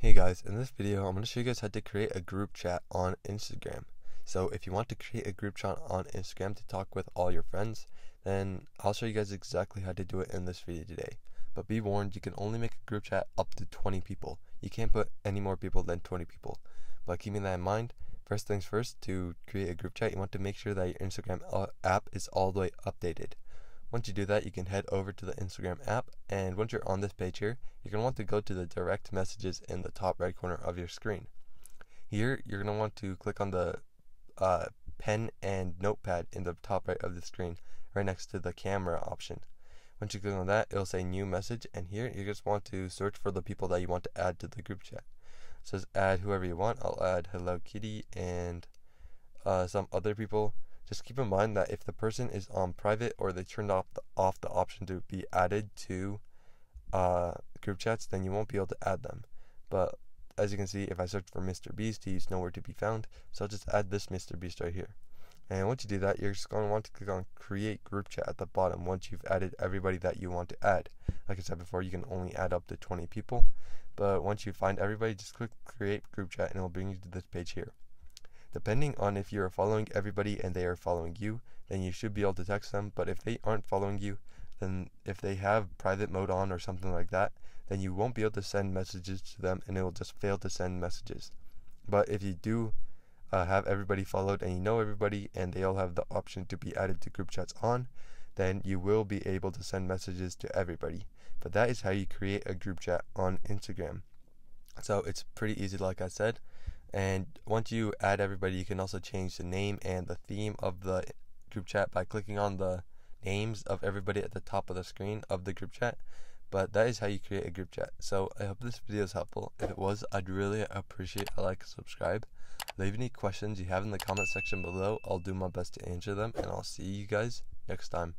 Hey guys, in this video I'm going to show you guys how to create a group chat on Instagram. So if you want to create a group chat on Instagram to talk with all your friends, then I'll show you guys exactly how to do it in this video today. But be warned, you can only make a group chat up to 20 people. You can't put any more people than 20 people. But keeping that in mind, first things first, to create a group chat, you want to make sure that your Instagram uh, app is all the way updated. Once you do that, you can head over to the Instagram app, and once you're on this page here, you're going to want to go to the direct messages in the top right corner of your screen. Here, you're going to want to click on the uh, pen and notepad in the top right of the screen, right next to the camera option. Once you click on that, it'll say new message, and here you just want to search for the people that you want to add to the group chat. It says add whoever you want. I'll add Hello Kitty and uh, some other people. Just keep in mind that if the person is on private or they turned off the, off the option to be added to uh, group chats, then you won't be able to add them. But as you can see, if I search for Mr. Beast, he's nowhere to be found. So I'll just add this Mr. Beast right here. And once you do that, you're just going to want to click on create group chat at the bottom once you've added everybody that you want to add. Like I said before, you can only add up to 20 people. But once you find everybody, just click create group chat and it'll bring you to this page here. Depending on if you are following everybody and they are following you, then you should be able to text them. But if they aren't following you, then if they have private mode on or something like that, then you won't be able to send messages to them and it will just fail to send messages. But if you do uh, have everybody followed and you know everybody and they all have the option to be added to group chats on, then you will be able to send messages to everybody. But that is how you create a group chat on Instagram. So it's pretty easy, like I said. And once you add everybody, you can also change the name and the theme of the group chat by clicking on the names of everybody at the top of the screen of the group chat. But that is how you create a group chat. So I hope this video is helpful. If it was, I'd really appreciate a like and subscribe. Leave any questions you have in the comment section below. I'll do my best to answer them, and I'll see you guys next time.